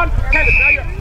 on.